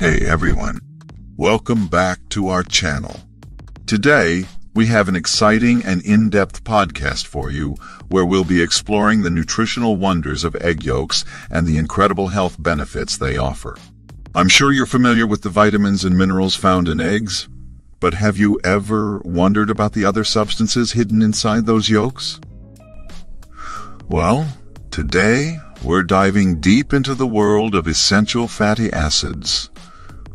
Hey everyone, welcome back to our channel. Today, we have an exciting and in-depth podcast for you where we'll be exploring the nutritional wonders of egg yolks and the incredible health benefits they offer. I'm sure you're familiar with the vitamins and minerals found in eggs, but have you ever wondered about the other substances hidden inside those yolks? Well, today we're diving deep into the world of essential fatty acids.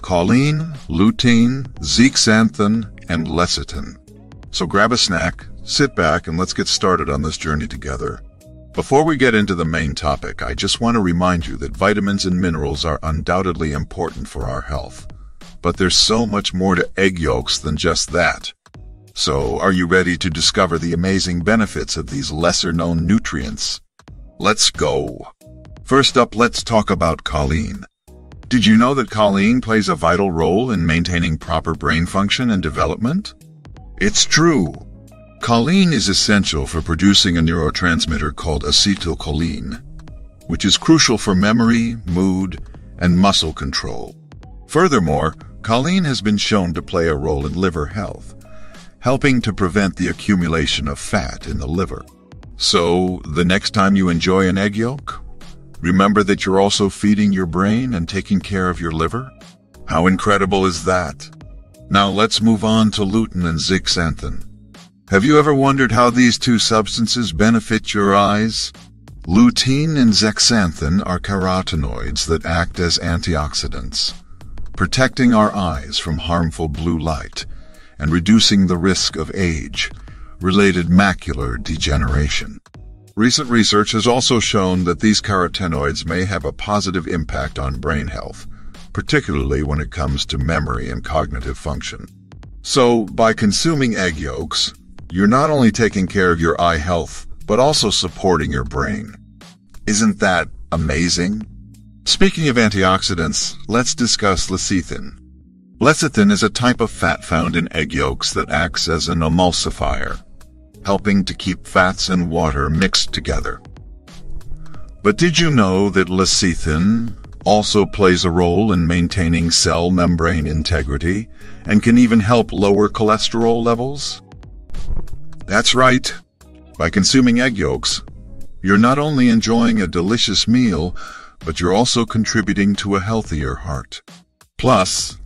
Choline, lutein, zeaxanthin, and lecithin. So grab a snack, sit back, and let's get started on this journey together. Before we get into the main topic, I just want to remind you that vitamins and minerals are undoubtedly important for our health. But there's so much more to egg yolks than just that. So, are you ready to discover the amazing benefits of these lesser-known nutrients? Let's go! First up, let's talk about choline. Did you know that choline plays a vital role in maintaining proper brain function and development? It's true. Choline is essential for producing a neurotransmitter called acetylcholine, which is crucial for memory, mood, and muscle control. Furthermore, choline has been shown to play a role in liver health, helping to prevent the accumulation of fat in the liver. So, the next time you enjoy an egg yolk, remember that you're also feeding your brain and taking care of your liver? How incredible is that? Now let's move on to lutein and zeaxanthin. Have you ever wondered how these two substances benefit your eyes? Lutein and zeaxanthin are carotenoids that act as antioxidants, protecting our eyes from harmful blue light and reducing the risk of age-related macular degeneration. Recent research has also shown that these carotenoids may have a positive impact on brain health, particularly when it comes to memory and cognitive function. So, by consuming egg yolks, you're not only taking care of your eye health, but also supporting your brain. Isn't that amazing? Speaking of antioxidants, let's discuss lecithin. Lecithin is a type of fat found in egg yolks that acts as an emulsifier, helping to keep fats and water mixed together. But did you know that lecithin also plays a role in maintaining cell membrane integrity and can even help lower cholesterol levels? That's right. By consuming egg yolks, you're not only enjoying a delicious meal, but you're also contributing to a healthier heart. Plus,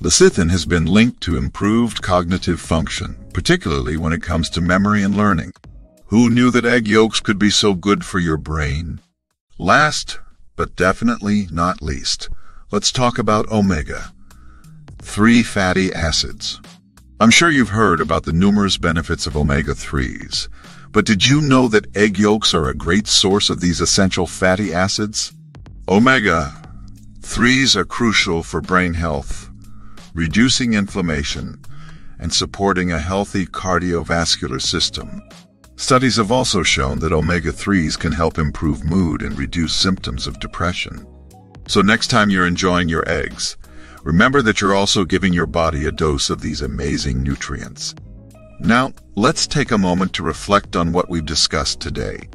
lecithin has been linked to improved cognitive function, particularly when it comes to memory and learning. Who knew that egg yolks could be so good for your brain? Last, but definitely not least, let's talk about omega. Three fatty acids. I'm sure you've heard about the numerous benefits of omega-3s, but did you know that egg yolks are a great source of these essential fatty acids? Omega-3s are crucial for brain health, reducing inflammation, and supporting a healthy cardiovascular system. Studies have also shown that omega-3s can help improve mood and reduce symptoms of depression. So next time you're enjoying your eggs, remember that you're also giving your body a dose of these amazing nutrients. Now, let's take a moment to reflect on what we've discussed today.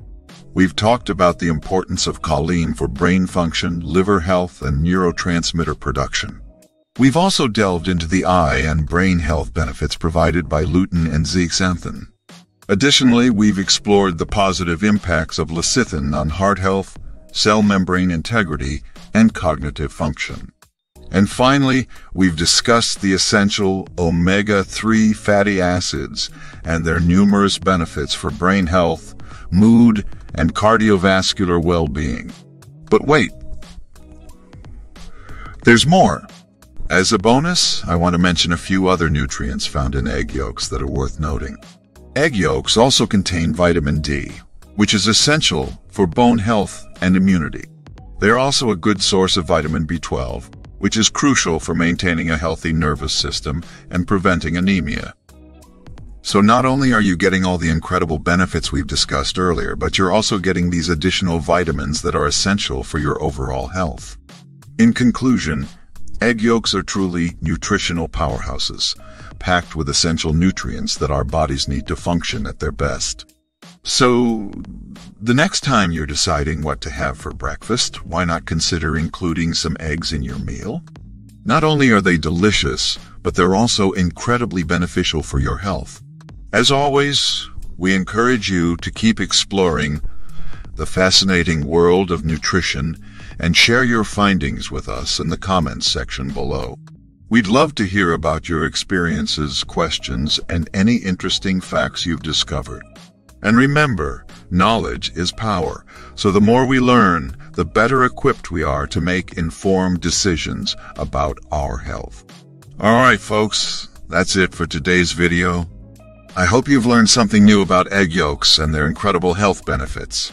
We've talked about the importance of choline for brain function, liver health, and neurotransmitter production. We've also delved into the eye and brain health benefits provided by lutein and zeaxanthin. Additionally, we've explored the positive impacts of lecithin on heart health, cell membrane integrity, and cognitive function. And finally, we've discussed the essential omega-3 fatty acids and their numerous benefits for brain health, mood, and cardiovascular well-being. But wait, there's more. As a bonus, I want to mention a few other nutrients found in egg yolks that are worth noting. Egg yolks also contain vitamin D, which is essential for bone health and immunity. They are also a good source of vitamin B12, which is crucial for maintaining a healthy nervous system and preventing anemia. So not only are you getting all the incredible benefits we've discussed earlier, but you're also getting these additional vitamins that are essential for your overall health. In conclusion, Egg yolks are truly nutritional powerhouses, packed with essential nutrients that our bodies need to function at their best. So, the next time you're deciding what to have for breakfast, why not consider including some eggs in your meal? Not only are they delicious, but they're also incredibly beneficial for your health. As always, we encourage you to keep exploring the fascinating world of nutrition and share your findings with us in the comments section below. We'd love to hear about your experiences, questions, and any interesting facts you've discovered. And remember, knowledge is power, so the more we learn, the better equipped we are to make informed decisions about our health. Alright folks, that's it for today's video. I hope you've learned something new about egg yolks and their incredible health benefits.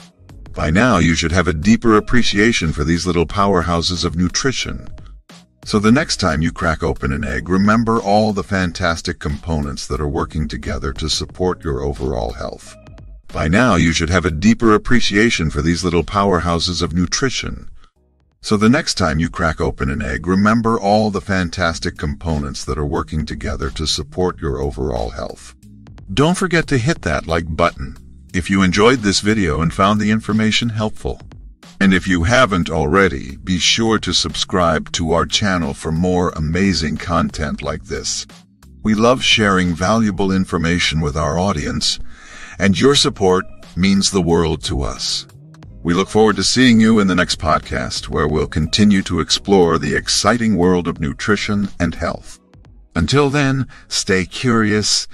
By now, you should have a deeper appreciation for these little powerhouses of nutrition. So the next time you crack open an egg, remember all the fantastic components that are working together to support your overall health. By now, you should have a deeper appreciation for these little powerhouses of nutrition. So the next time you crack open an egg, remember all the fantastic components that are working together to support your overall health. Don't forget to hit that like button if you enjoyed this video and found the information helpful. And if you haven't already, be sure to subscribe to our channel for more amazing content like this. We love sharing valuable information with our audience, and your support means the world to us. We look forward to seeing you in the next podcast, where we'll continue to explore the exciting world of nutrition and health. Until then, stay curious,